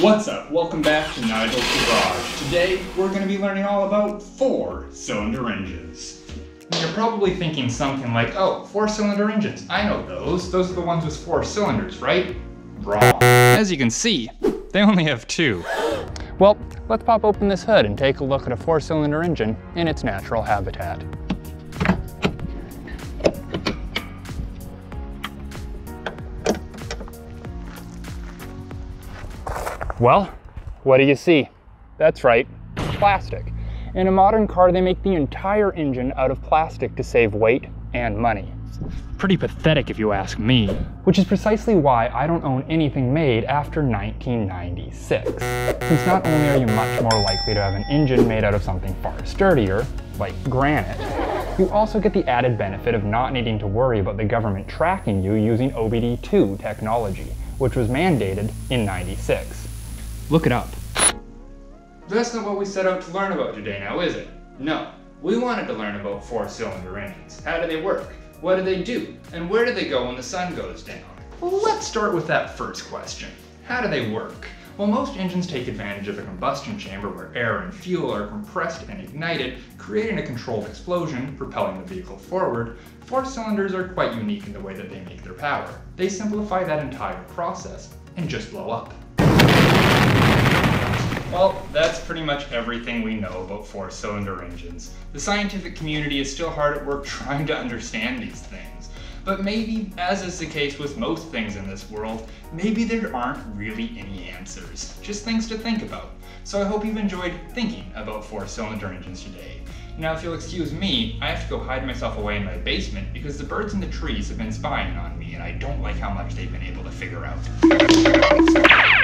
What's up? Welcome back to Nigel's Garage. Today, we're going to be learning all about four-cylinder engines. You're probably thinking something like, oh, four-cylinder engines, I know those. Those are the ones with four cylinders, right? Wrong. As you can see, they only have two. Well, let's pop open this hood and take a look at a four-cylinder engine in its natural habitat. Well, what do you see? That's right, plastic. In a modern car, they make the entire engine out of plastic to save weight and money. Pretty pathetic if you ask me. Which is precisely why I don't own anything made after 1996. Since not only are you much more likely to have an engine made out of something far sturdier, like granite, you also get the added benefit of not needing to worry about the government tracking you using OBD2 technology, which was mandated in 96. Look it up. That's not what we set out to learn about today now, is it? No. We wanted to learn about four-cylinder engines. How do they work? What do they do? And where do they go when the sun goes down? Well, let's start with that first question. How do they work? Well, most engines take advantage of a combustion chamber where air and fuel are compressed and ignited, creating a controlled explosion, propelling the vehicle forward. Four cylinders are quite unique in the way that they make their power. They simplify that entire process and just blow up. Well, that's pretty much everything we know about four-cylinder engines. The scientific community is still hard at work trying to understand these things. But maybe, as is the case with most things in this world, maybe there aren't really any answers. Just things to think about. So I hope you've enjoyed thinking about four-cylinder engines today. Now if you'll excuse me, I have to go hide myself away in my basement because the birds in the trees have been spying on me and I don't like how much they've been able to figure out.